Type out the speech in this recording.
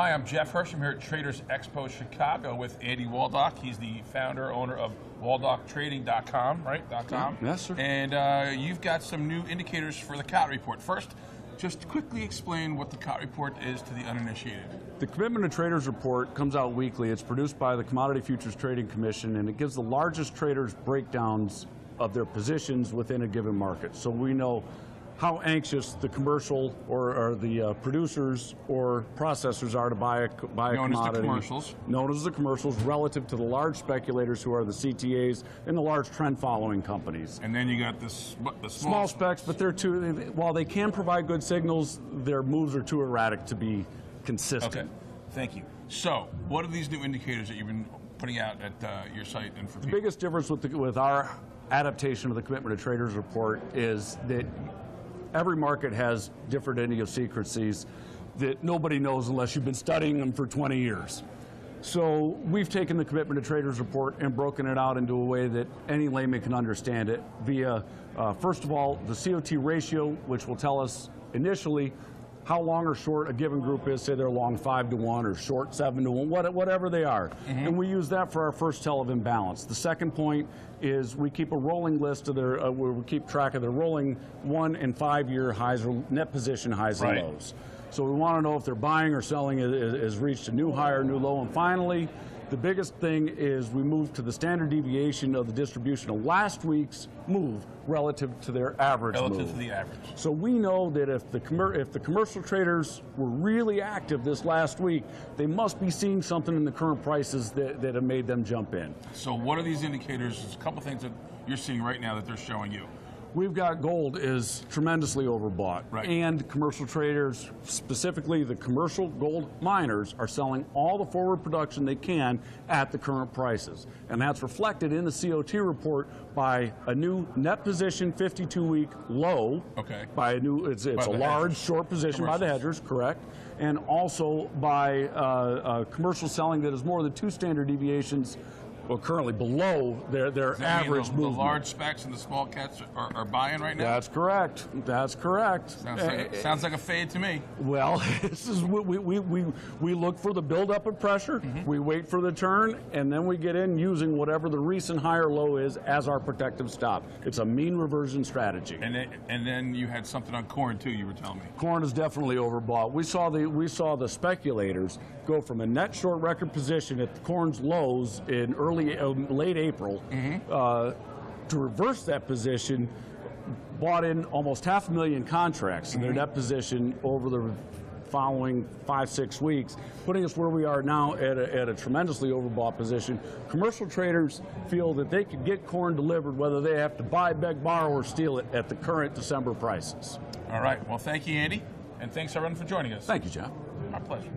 Hi, I'm Jeff Hirsch. I'm here at Traders Expo Chicago with Andy Waldock. He's the founder, owner of WaldockTrading.com, right? .com. Yes, sir. And uh, you've got some new indicators for the COT report. First, just quickly explain what the COT report is to the uninitiated. The Commitment of Traders report comes out weekly. It's produced by the Commodity Futures Trading Commission, and it gives the largest traders breakdowns of their positions within a given market. So we know how anxious the commercial or, or the uh, producers or processors are to buy a, buy a Known as the commercials. Known as the commercials, relative to the large speculators who are the CTAs and the large trend-following companies. And then you got this, the small, Small specs, but they're too, while they can provide good signals, their moves are too erratic to be consistent. Okay, thank you. So, what are these new indicators that you've been putting out at uh, your site and for The people? biggest difference with, the, with our adaptation of the Commitment of Traders report is that every market has different idiosyncrasies that nobody knows unless you've been studying them for 20 years. So we've taken the Commitment of Traders report and broken it out into a way that any layman can understand it via, uh, first of all, the COT ratio, which will tell us initially how long or short a given group is, say they're long five to one or short seven to one, whatever they are. And we use that for our first tell of imbalance. The second point is we keep a rolling list of their, uh, where we keep track of their rolling one and five year highs or net position highs Right. and lows. So we want to know if they're buying or selling has reached a new high or new low. And finally, the biggest thing is we move to the standard deviation of the distribution of last week's move relative to their average Relative move. to the average. So we know that if the if the commercial traders were really active this last week, they must be seeing something in the current prices that, that have made them jump in. So, what are these indicators? There's a couple things that you're seeing right now that they're showing you. We've got gold is tremendously overbought. Right. And commercial traders, specifically the commercial gold miners, are selling all the forward production they can at the current prices. And that's reflected in the COT report by a new net position 52 week low. Okay. By a new, it's, it's a large hedgers. short position by the hedgers, correct. And also by uh, uh, commercial selling that is more than two standard deviations, well, currently below their, their Does that mean average the, movement. the large specs and the small cats are, are buying right now? That's correct. That's correct. sounds, like a, sounds like a fade to me. Well, this is what we, we, we, we look for the buildup of pressure, Mm-hmm. we wait for the turn, and then we get in using whatever the recent high or low is as our protective stop. It's a mean reversion strategy. And then, and then you had something on corn too. You were telling me. Corn is definitely overbought. We saw the we saw the speculators go from a net short record position at the corn's lows in early uh, late April uh, to reverse that position. Bought in almost half a million contracts in their net position over the following five six weeks, putting us where we are now at a, at a tremendously overbought position. Commercial traders feel that they could get corn delivered whether they have to buy, beg, borrow, or steal it at the current December prices. All right. Well, thank you, Andy, and thanks everyone for joining us. Thank you, John. My pleasure.